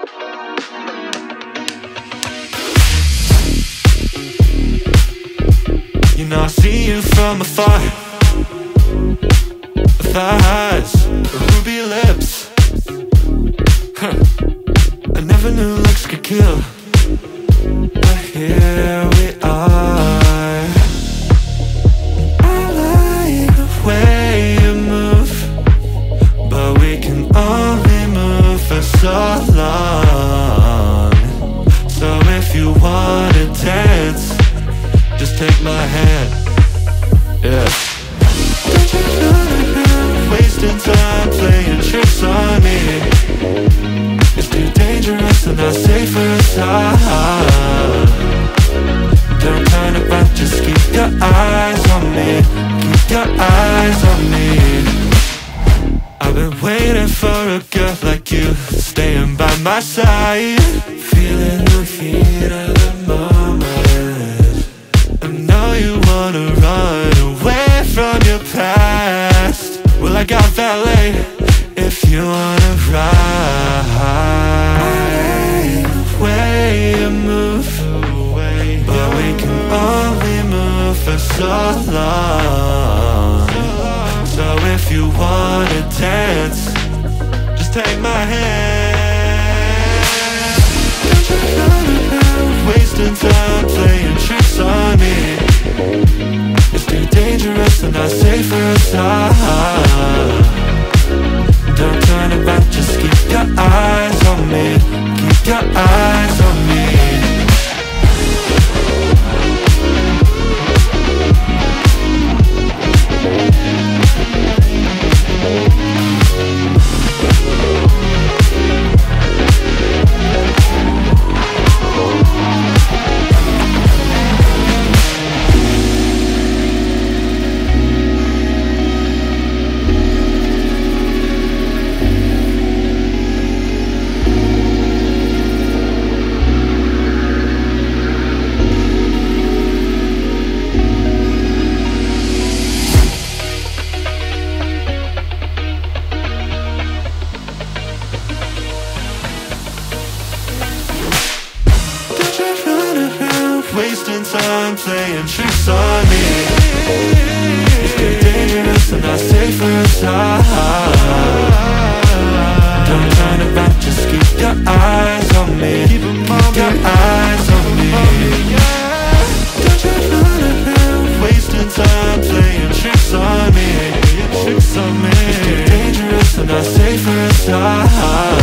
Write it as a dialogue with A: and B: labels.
A: You know, I see you from afar. Thigh ruby lips. Huh. I never knew looks could kill. But yeah all Don't turn about, just keep your eyes on me. Keep your eyes on me. I've been waiting for a girl like you Staying by my side. Feeling the heat of the moment. I know you wanna run away from your past. Well I got valet If you wanna ride for so long So if you wanna dance Just take my hand. Wasting time playing tricks on me. It's too dangerous and not safe for us Don't turn about, just keep your eyes on me. Keep your eyes on me wasting time playing tricks on me. It's too dangerous and not safe for us. Don't turn about, just keep your eyes on me. Keep your eyes on me. Don't you run around wasting time playing tricks on me? Tricks It's too dangerous and not safe for us